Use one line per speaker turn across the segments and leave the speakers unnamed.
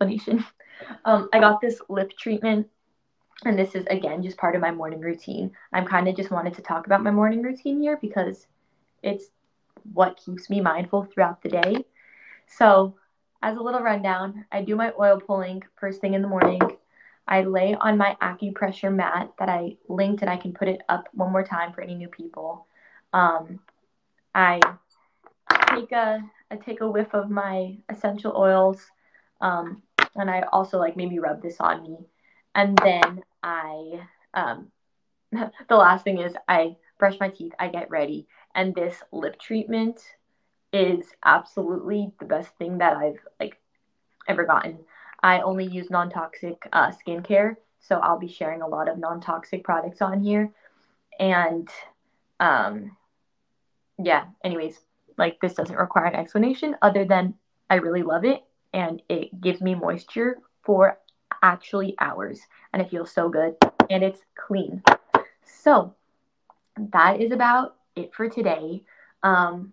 explanation. Um, I got this lip treatment, and this is again just part of my morning routine. I'm kind of just wanted to talk about my morning routine here because it's what keeps me mindful throughout the day. So, as a little rundown, I do my oil pulling first thing in the morning. I lay on my acupressure mat that I linked, and I can put it up one more time for any new people. Um, I take a I take a whiff of my essential oils, um, and I also like maybe rub this on me, and then I um, the last thing is I brush my teeth, I get ready, and this lip treatment is absolutely the best thing that I've like ever gotten. I only use non-toxic uh, skincare, so I'll be sharing a lot of non-toxic products on here, and um, yeah. Anyways, like this doesn't require an explanation other than I really love it and it gives me moisture for actually hours and it feels so good and it's clean. So that is about it for today. Um,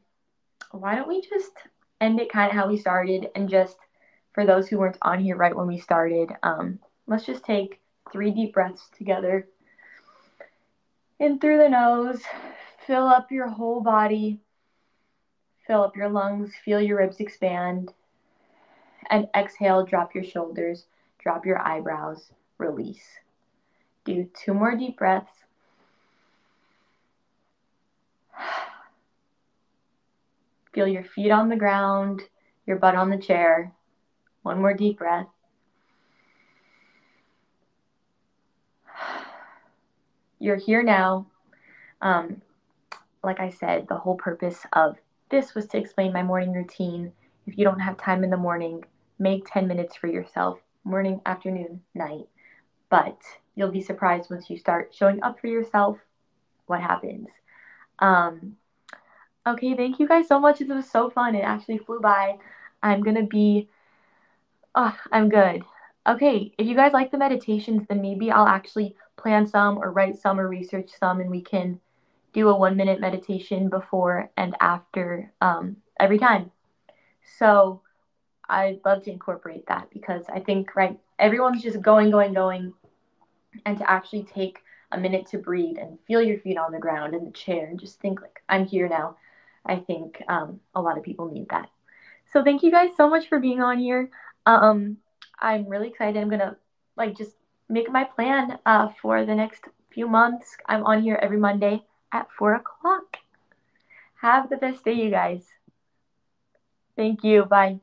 why don't we just end it kind of how we started and just for those who weren't on here right when we started, um, let's just take three deep breaths together in through the nose, fill up your whole body Fill up your lungs, feel your ribs expand. And exhale, drop your shoulders, drop your eyebrows, release. Do two more deep breaths. Feel your feet on the ground, your butt on the chair. One more deep breath. You're here now. Um, like I said, the whole purpose of this was to explain my morning routine. If you don't have time in the morning, make 10 minutes for yourself, morning, afternoon, night. But you'll be surprised once you start showing up for yourself what happens. Um, okay, thank you guys so much. It was so fun. It actually flew by. I'm going to be, oh, I'm good. Okay, if you guys like the meditations, then maybe I'll actually plan some or write some or research some and we can do a one minute meditation before and after um, every time. So I'd love to incorporate that because I think, right, everyone's just going, going, going. And to actually take a minute to breathe and feel your feet on the ground in the chair and just think, like, I'm here now. I think um, a lot of people need that. So thank you guys so much for being on here. Um, I'm really excited. I'm gonna like just make my plan uh, for the next few months. I'm on here every Monday at four o'clock. Have the best day, you guys. Thank you. Bye.